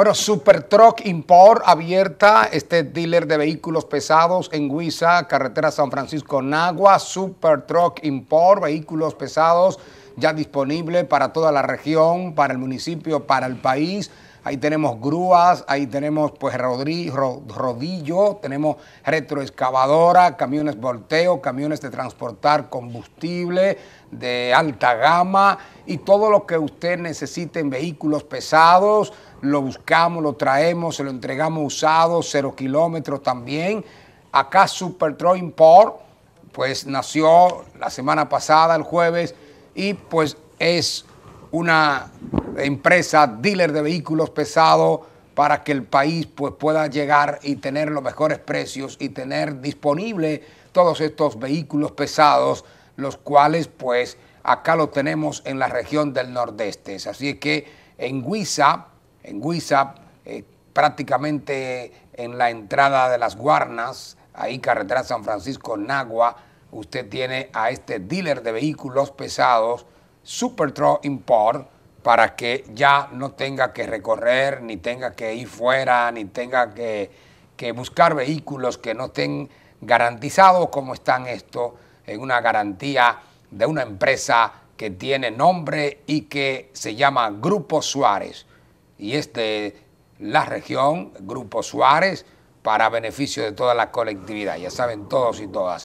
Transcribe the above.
Bueno, Super Truck Import abierta, este dealer de vehículos pesados en Huiza, carretera San Francisco Nagua, Super Truck Import, vehículos pesados ya disponible para toda la región, para el municipio, para el país. Ahí tenemos grúas, ahí tenemos pues rodillo, tenemos retroexcavadora, camiones volteo, camiones de transportar combustible de alta gama y todo lo que usted necesite en vehículos pesados, lo buscamos, lo traemos, se lo entregamos usado, cero kilómetros también. Acá Super Troy Import, pues nació la semana pasada, el jueves, y pues es una empresa dealer de vehículos pesados para que el país pues, pueda llegar y tener los mejores precios y tener disponible todos estos vehículos pesados, los cuales pues acá lo tenemos en la región del nordeste. Así que en Huiza, en Huiza, eh, prácticamente en la entrada de las Guarnas, ahí carretera San Francisco, Nagua, usted tiene a este dealer de vehículos pesados, Supertro Import, para que ya no tenga que recorrer, ni tenga que ir fuera, ni tenga que, que buscar vehículos que no estén garantizados como están estos, en una garantía de una empresa que tiene nombre y que se llama Grupo Suárez. Y es de la región, Grupo Suárez, para beneficio de toda la colectividad. Ya saben todos y todas.